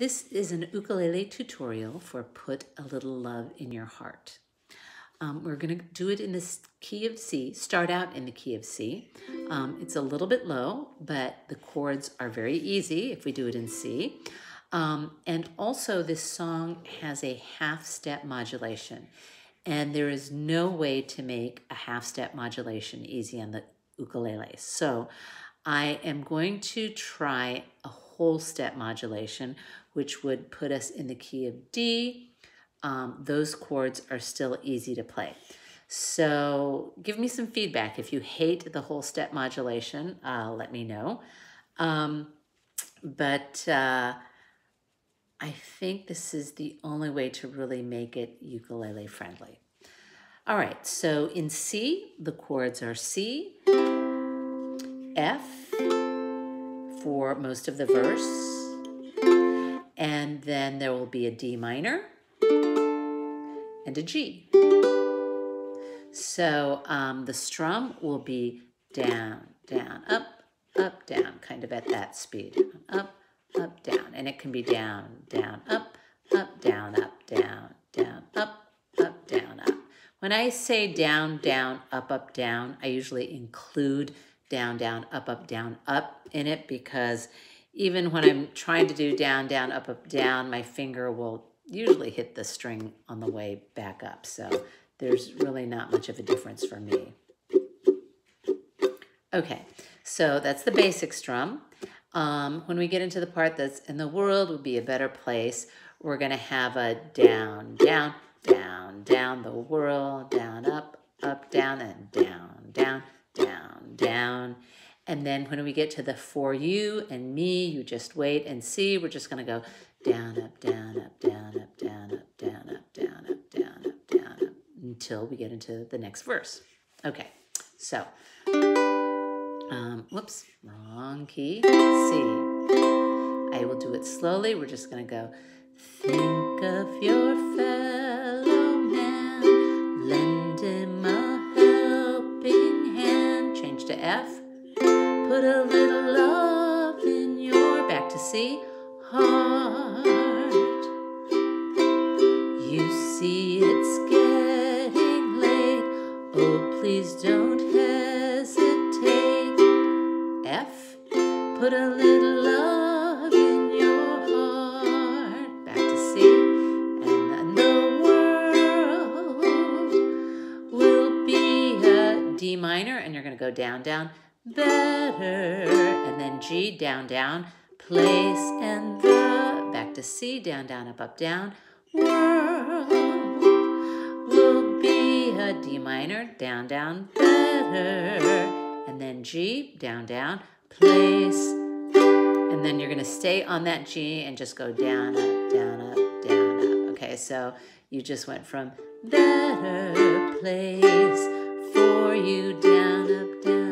This is an ukulele tutorial for Put a Little Love in Your Heart. Um, we're going to do it in the key of C, start out in the key of C. Um, it's a little bit low, but the chords are very easy if we do it in C. Um, and also this song has a half step modulation. And there is no way to make a half step modulation easy on the ukulele. So I am going to try a whole step modulation, which would put us in the key of D. Um, those chords are still easy to play. So give me some feedback. If you hate the whole step modulation, uh, let me know. Um, but uh, I think this is the only way to really make it ukulele friendly. All right, so in C, the chords are C, F for most of the verse, and then there will be a D minor and a G. So um, the strum will be down, down, up, up, down, kind of at that speed. Up, up, down. And it can be down, down, up, up, down, up, down, down, up, up, down, up. When I say down, down, up, up, down, I usually include down, down, up, up, down, up in it because even when I'm trying to do down, down, up, up, down, my finger will usually hit the string on the way back up. So there's really not much of a difference for me. Okay, so that's the basic strum. Um, when we get into the part that's in the world would be a better place, we're to have a down, down, down, down, the world, down, up, up, down, and down, down, down, down. And then when we get to the for you and me, you just wait and see. We're just going to go down, up, down, up, down, up, down, up, down, up, down, up, down, up, down, up, until we get into the next verse. Okay, so, um, whoops, wrong key, C. I will do it slowly. We're just going to go, think of your Put a little love in your, back to C, heart. You see it's getting late, oh please don't hesitate. F, put a little love in your heart. Back to C, and then the world will be a D minor, and you're gonna go down, down, better, and then G, down, down, place, and the, back to C, down, down, up, up, down, world will be a D minor, down, down, better, and then G, down, down, place, and then you're gonna stay on that G and just go down, up, down, up, down, up. Okay, so you just went from better place for you, down, up, down,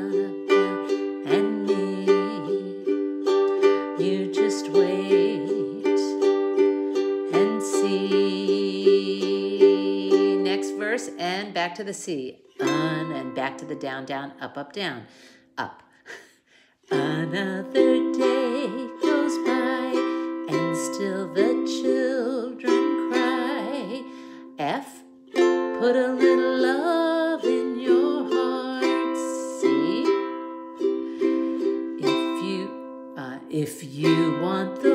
And back to the C. And back to the down, down, up, up, down, up. Another day goes by, and still the children cry. F, put a little love in your heart. C, if you, uh, if you want the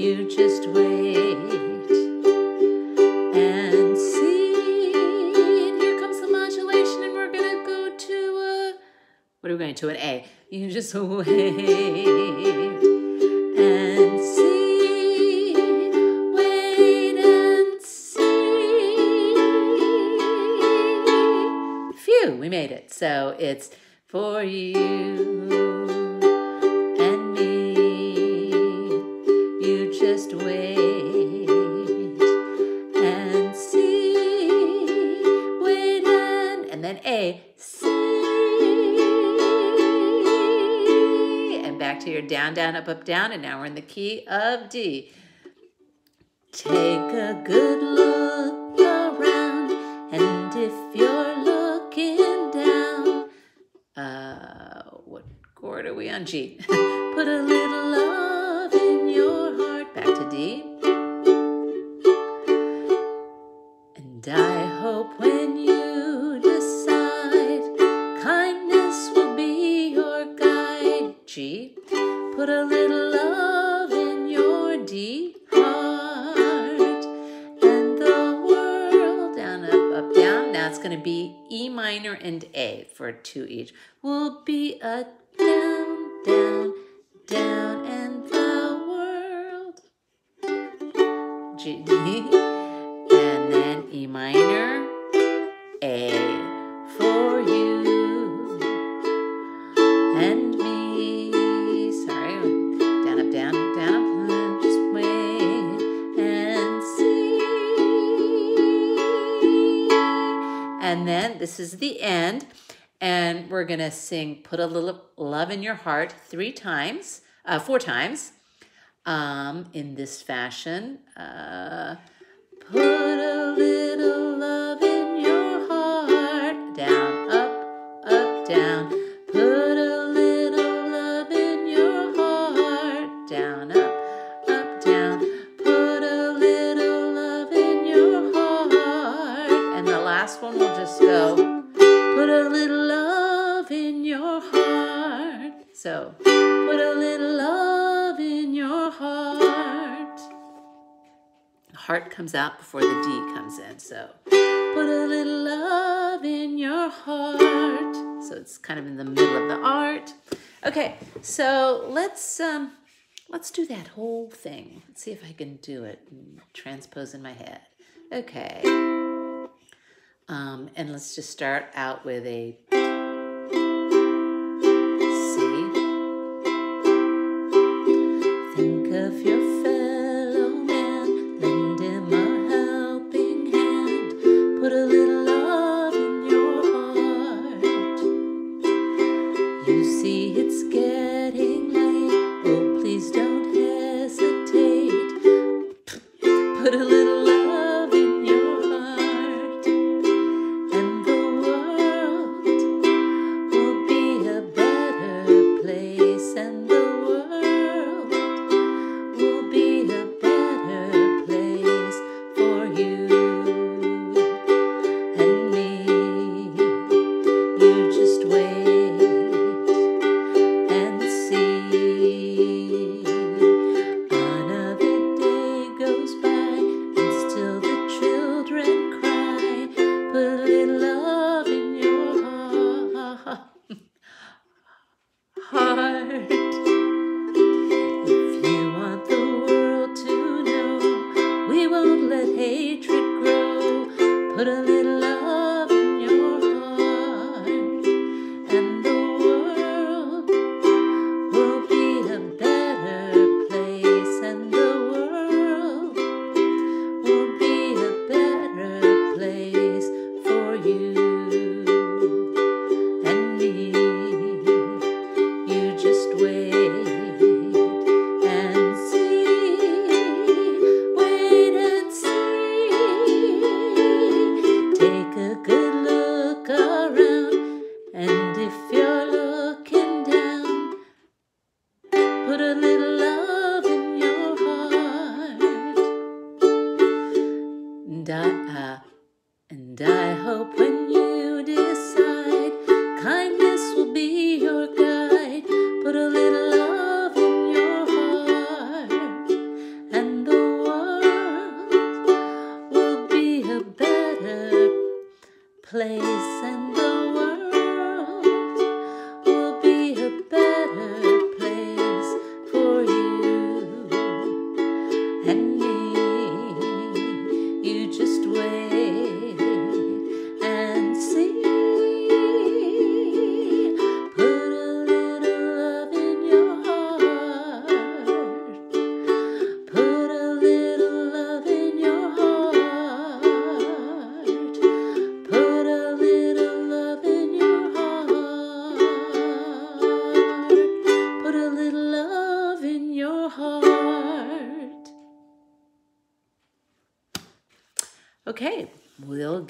You just wait and see. And here comes the modulation, and we're gonna go to a. What are we going to? An A. You just wait and see. Wait and see. Phew, we made it. So it's for you to your down, down, up, up, down, and now we're in the key of D. Take a good look around, and if you're looking down, uh, what chord are we on? G. Put a little love it's going to be E minor and A for two each. Will be a down, down, down, and the world. G, and then E minor, is the end. And we're going to sing Put a Little Love in Your Heart three times, uh, four times um, in this fashion. Uh, put a little love little love in your heart. So, put a little love in your heart. The heart comes out before the D comes in. So, put a little love in your heart. So it's kind of in the middle of the art. Okay, so let's um, let's do that whole thing. Let's see if I can do it and transpose in my head. Okay. Um, and let's just start out with a C. Think of your fellow man, lend him a helping hand, put a little love in your heart. You see it's getting late, oh please don't hesitate. Put a little little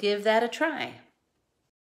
give that a try.